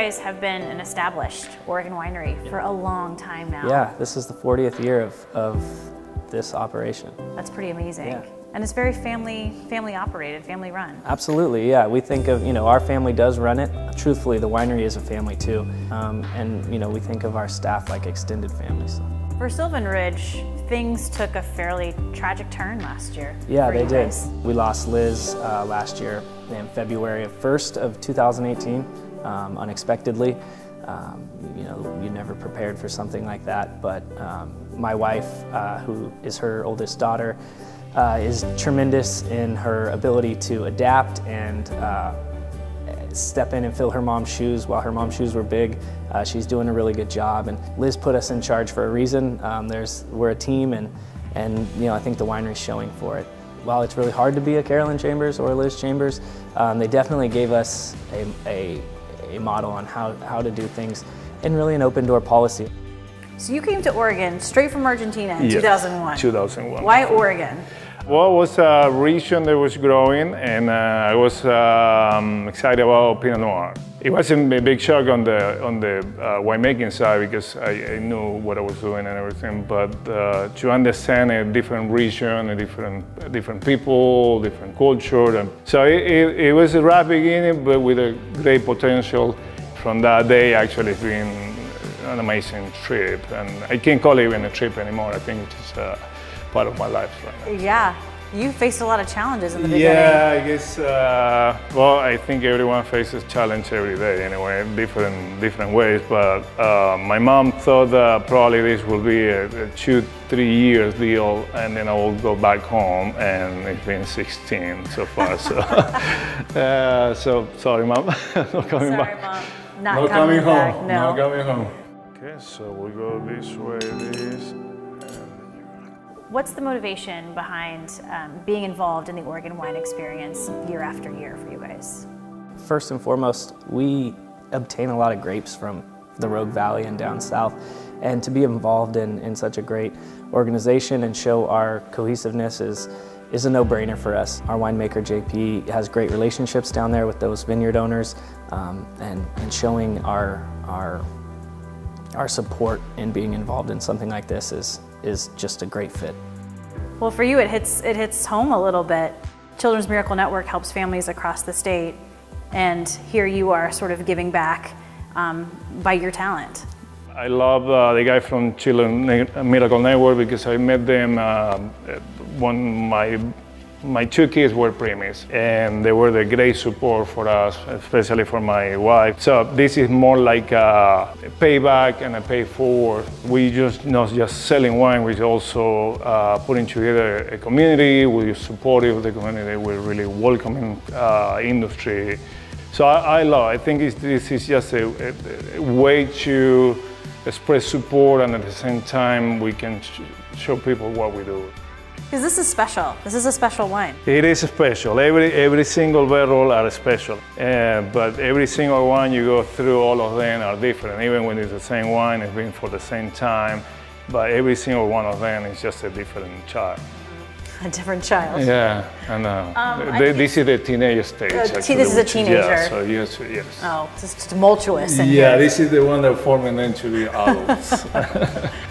guys have been an established Oregon winery for a long time now. Yeah, this is the 40th year of, of this operation. That's pretty amazing. Yeah. And it's very family family operated, family run. Absolutely, yeah. We think of, you know, our family does run it. Truthfully, the winery is a family too. Um, and, you know, we think of our staff like extended families. So. For Silvan Ridge, things took a fairly tragic turn last year. Yeah, they did. We lost Liz uh, last year in February of 1st of 2018, um, unexpectedly. Um, you know, you never prepared for something like that, but um, my wife, uh, who is her oldest daughter, uh, is tremendous in her ability to adapt and uh, step in and fill her mom's shoes while her mom's shoes were big. Uh, she's doing a really good job, and Liz put us in charge for a reason. Um, there's, we're a team, and, and you know, I think the winery's showing for it. While it's really hard to be a Carolyn Chambers or a Liz Chambers, um, they definitely gave us a, a, a model on how, how to do things and really an open door policy. So you came to Oregon straight from Argentina in Yes, 2001. 2001. Why Oregon? Well, it was a region that was growing, and uh, I was um, excited about Pinot Noir. It wasn't a big shock on the on the uh, winemaking side because I, I, knew what I was doing and everything. But uh, to understand a different region, a different different people, different culture, and so it, it, it was a rough beginning, but with a great potential. From that day, actually, it's been an amazing trip, and I can't call it even a trip anymore. I think it's uh, part of my life right now. Yeah, you faced a lot of challenges in the beginning. Yeah, I guess. Uh, well, I think everyone faces challenge every day anyway, different different ways. But uh, my mom thought that probably this will be a, a, two, three years deal, and then I will go back home, and it's been 16 so far. so, uh, so sorry, mom, not coming Sorry, back. Mom. Not, Not coming, coming back. home. No. Not coming home. Okay, so we go this way, this. What's the motivation behind um, being involved in the Oregon wine experience year after year for you guys? First and foremost, we obtain a lot of grapes from the Rogue Valley and down south. And to be involved in, in such a great organization and show our cohesiveness is, is a no-brainer for us. Our winemaker JP has great relationships down there with those vineyard owners um, and, and showing our, our, our support in being involved in something like this is, is just a great fit. Well, for you, it hits, it hits home a little bit. Children's Miracle Network helps families across the state, and here you are sort of giving back um, by your talent. I love uh, the guy from Children's Miracle Network because I met them uh, when my my two kids were preemies and they were the great support for us, especially for my wife. So this is more like a payback and a pay forward. We just not just selling wine, we're also uh, putting together a community. We're supportive of the community. We're really welcoming uh, industry. So I, I love. I think this is just a, a, a way to express support and at the same time we can sh show people what we do. Because this is special. This is a special wine. It is special. Every every single barrel are special, uh, but every single one you go through, all of them are different. Even when it's the same wine, it's been for the same time, but every single one of them is just a different child. A different child. Yeah, and uh, Um, th- this is the teenage stage. Uh, actually, this is a which Yeah, teenager. so yes, yes. Oh, just tumultuous. Yeah, here. this is the one that forming them to be adults.